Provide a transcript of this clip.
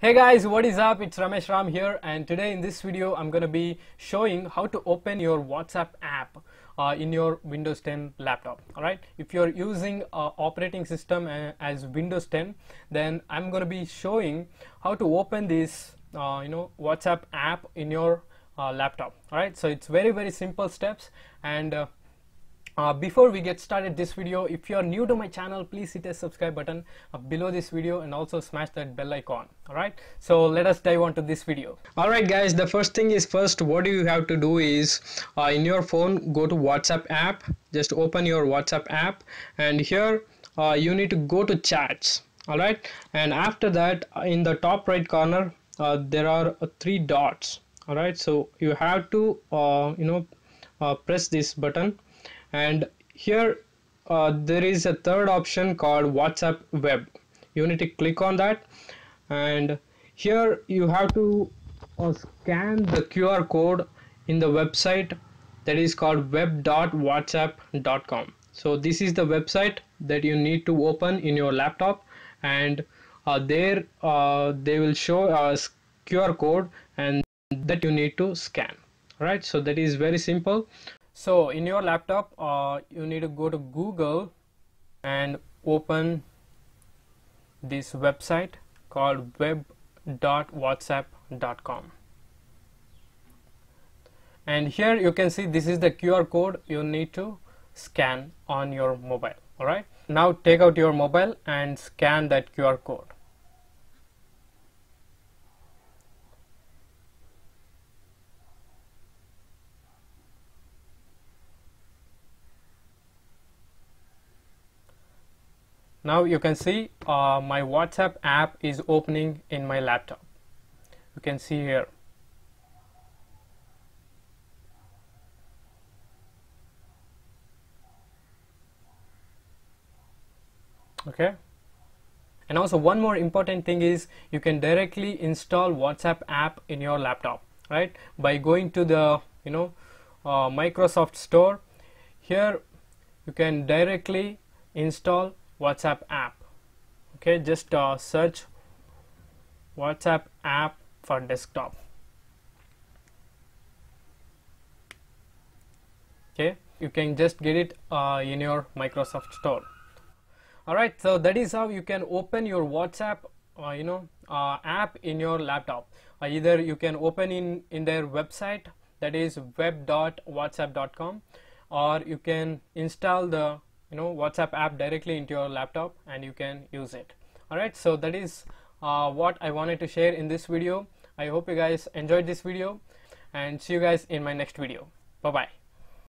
Hey guys, what is up? It's Ramesh Ram here and today in this video I'm going to be showing how to open your WhatsApp app uh, in your Windows 10 laptop. Alright, if you're using uh, operating system uh, as Windows 10 then I'm going to be showing how to open this uh, you know WhatsApp app in your uh, laptop. Alright, so it's very very simple steps and uh, before we get started this video, if you are new to my channel, please hit a subscribe button uh, below this video and also smash that bell icon. Alright, so let us dive on to this video. Alright guys, the first thing is first what you have to do is uh, in your phone, go to WhatsApp app, just open your WhatsApp app and here uh, you need to go to chats. Alright, and after that uh, in the top right corner, uh, there are three dots. Alright, so you have to you know press this button and here uh, there is a third option called WhatsApp web. You need to click on that. And here you have to uh, scan the QR code in the website that is called web.whatsapp.com so this is the website that you need to open in your laptop. And uh, there uh, they will show a QR code and that you need to scan. Right? So that is very simple so in your laptop uh, you need to go to Google and open this website called web.whatsapp.com and here you can see this is the QR code you need to scan on your mobile. Alright now take out your mobile and scan that QR code now you can see uh, my WhatsApp app is opening in my laptop. You can see here. Okay. And also one more important thing is you can directly install WhatsApp app in your laptop right? By going to the you know uh, Microsoft store. Here you can directly install WhatsApp app. Okay just uh, search WhatsApp app for desktop. Okay you can just get it uh, in your Microsoft store. Alright so that is how you can open your WhatsApp uh, you know uh, app in your laptop. Uh, either you can open in in their website that is web.whatsapp.com or you can install the you know WhatsApp app directly into your laptop and you can use it. Alright so that is uh, what I wanted to share in this video. I hope you guys enjoyed this video and see you guys in my next video. Bye bye